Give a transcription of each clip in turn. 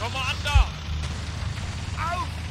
Herr Commander! Auf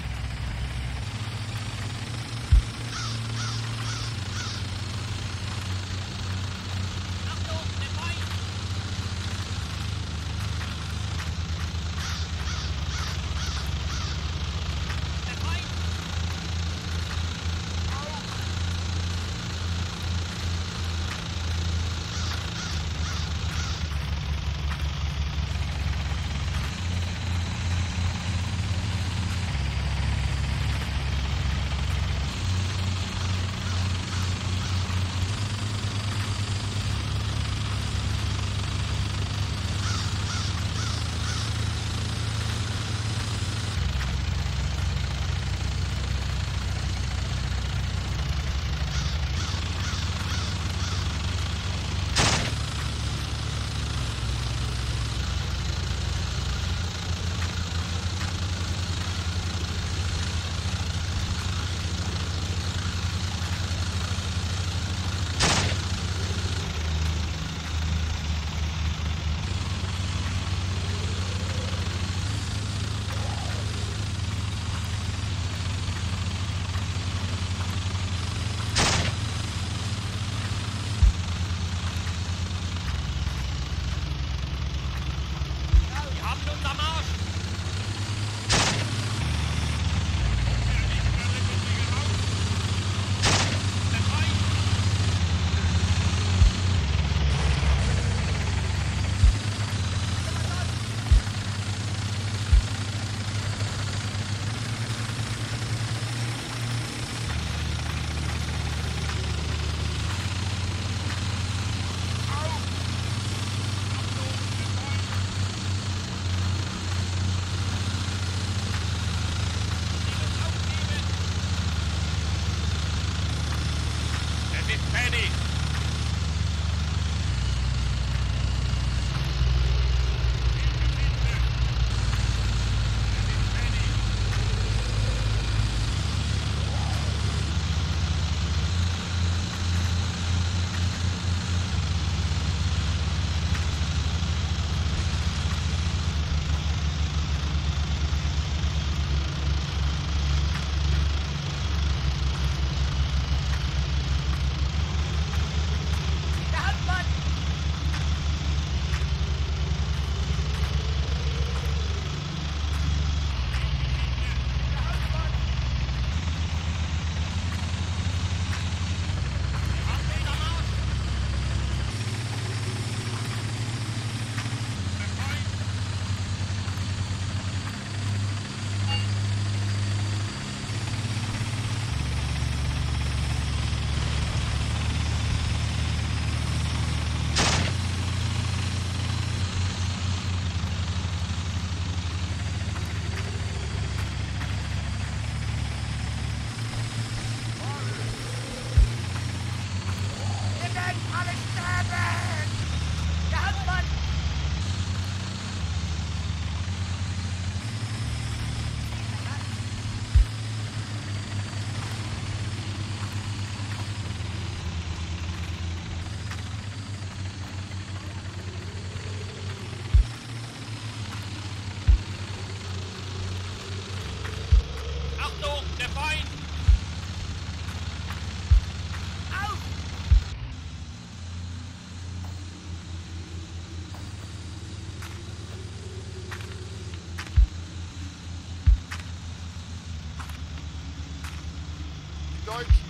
Deutsch.